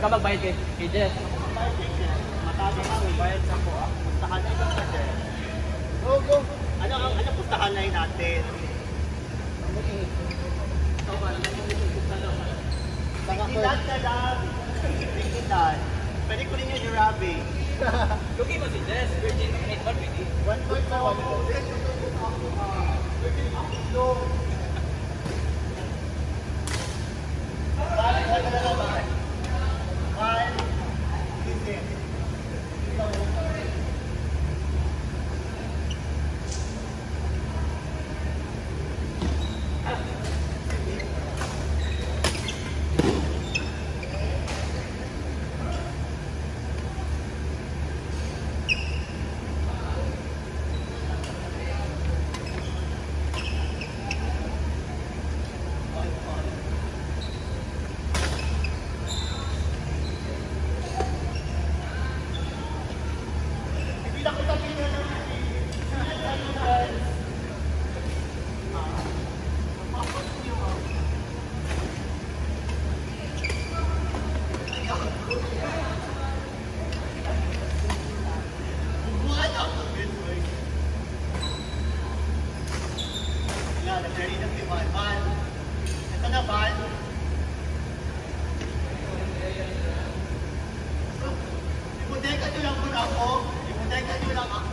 Ikaw magbayad kay, kay Jess. Matabi kami, bayad sa po. ah. Pustahan na ito Jess. Go, go. Ano ang ano pustahan na natin? Dignidad na lang. Dignidad. Pwede ko rin yung Jurabe. Lugi mo si Jess. Virgin, 8 bar, pwede. One point na one point. One, 好，你们再看一下吗？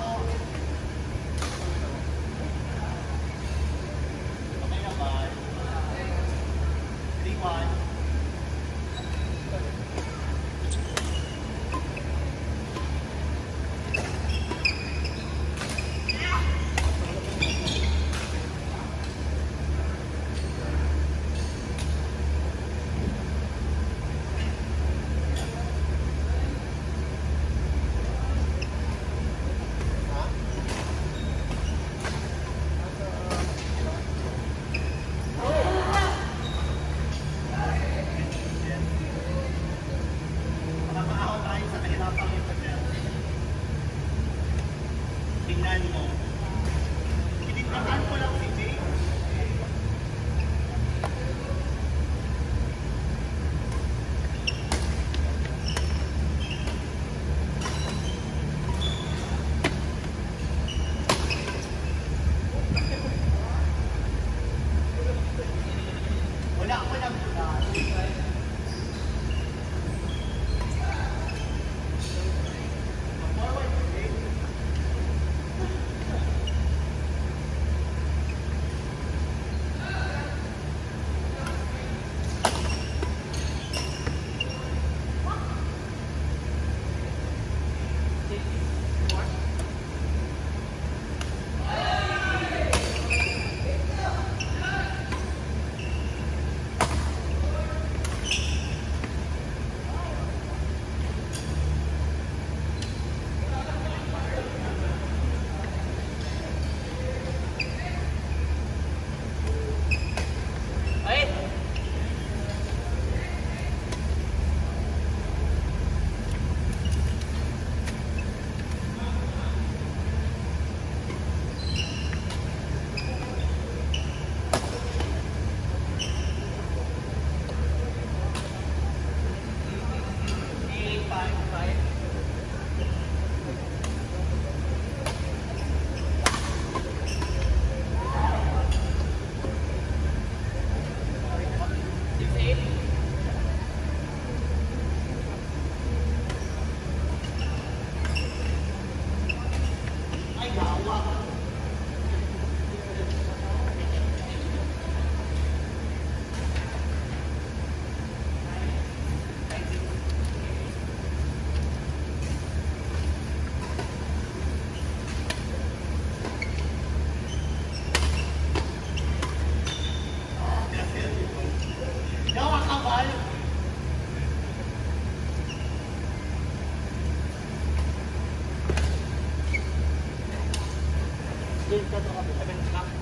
Doon sa tropa,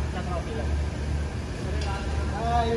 sa tropa. Ay,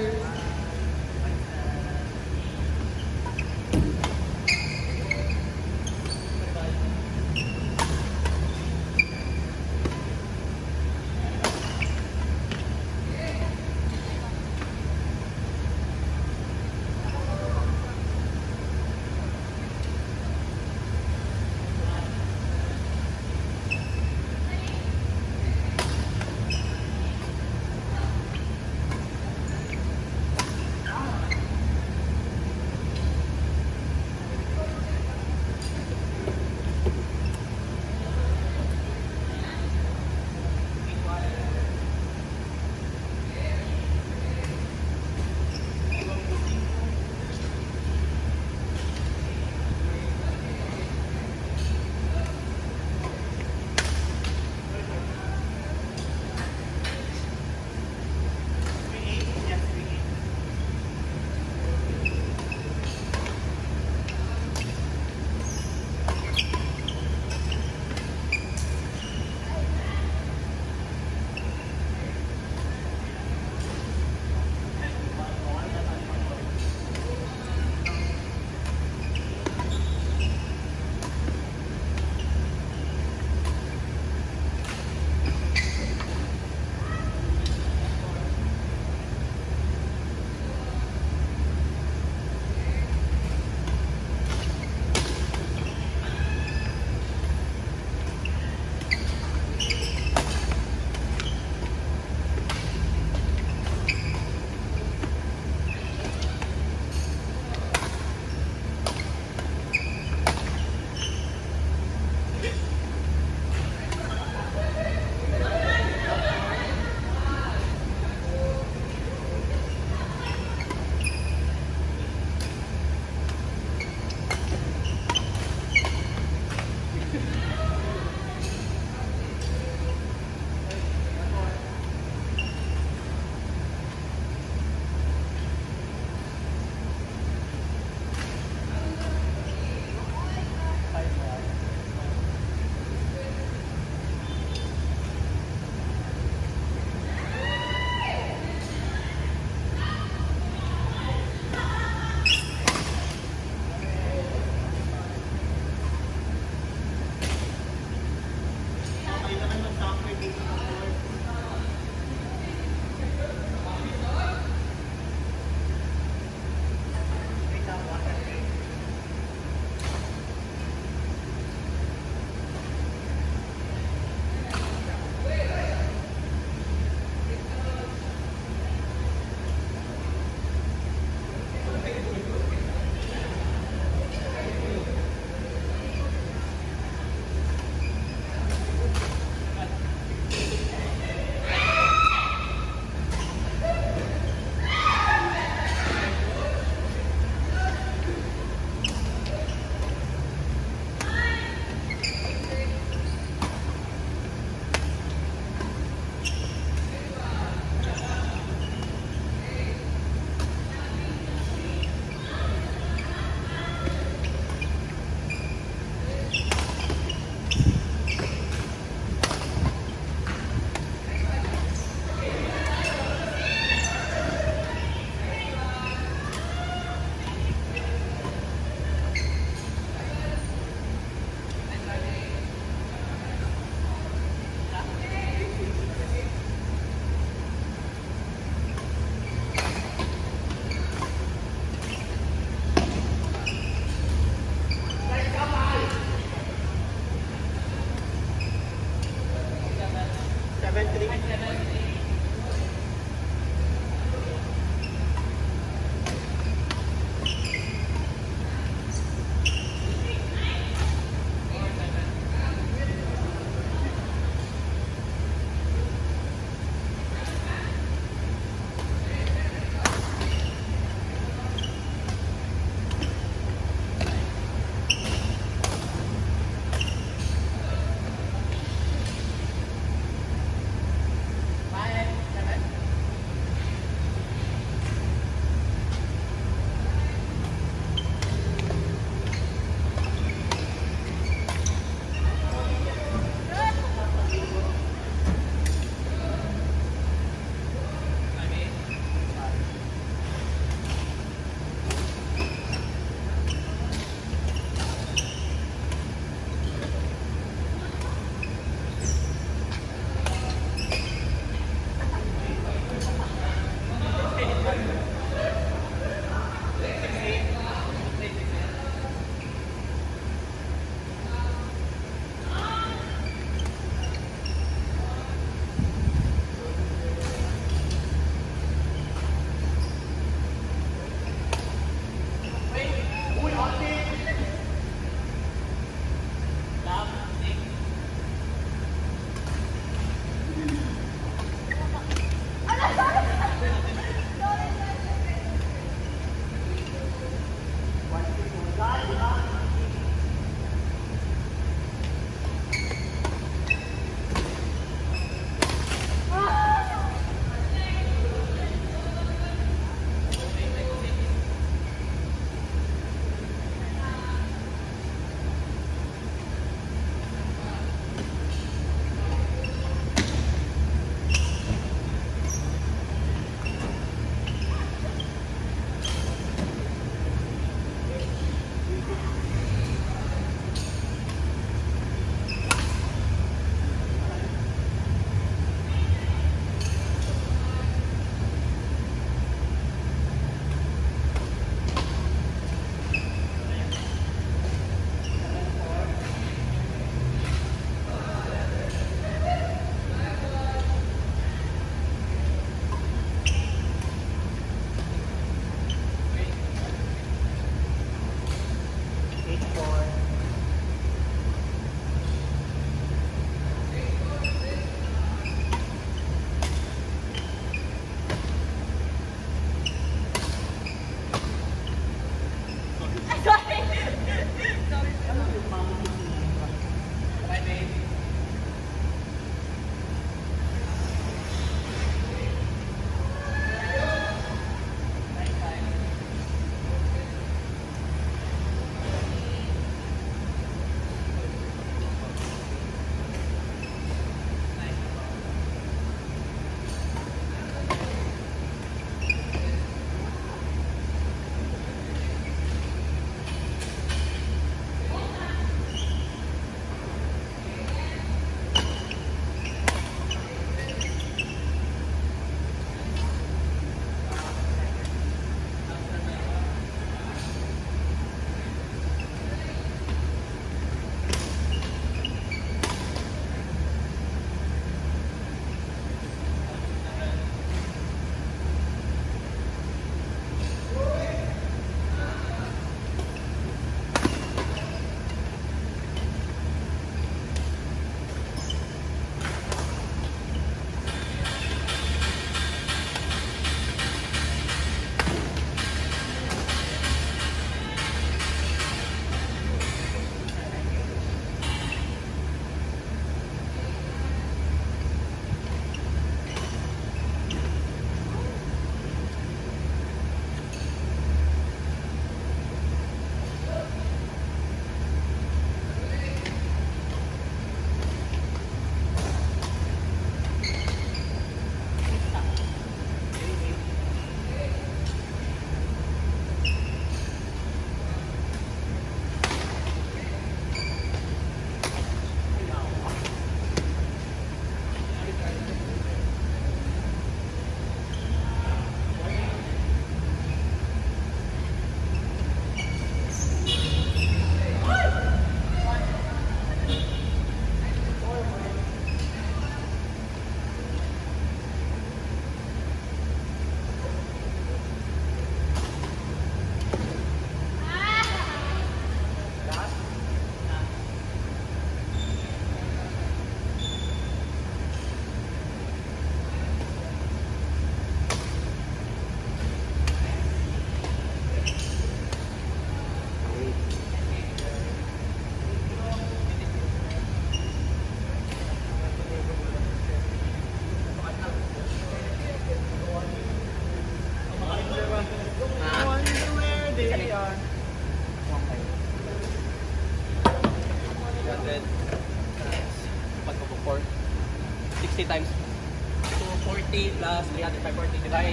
345 or 355.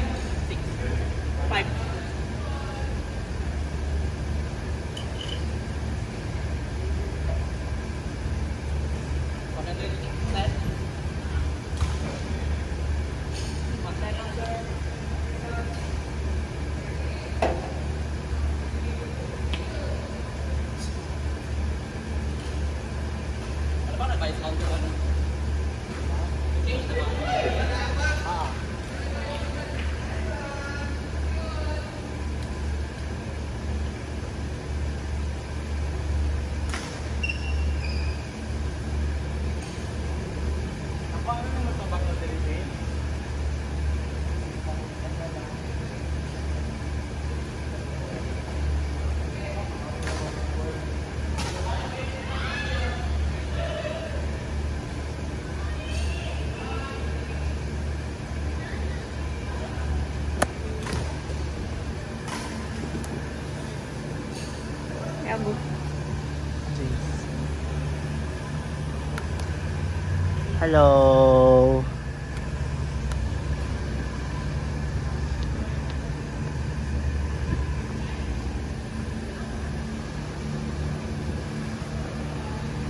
Hello.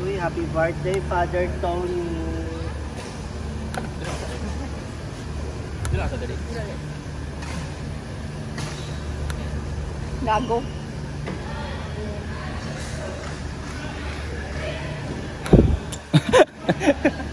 Uy, happy birthday, Father Tony. Gago. Ha ha ha.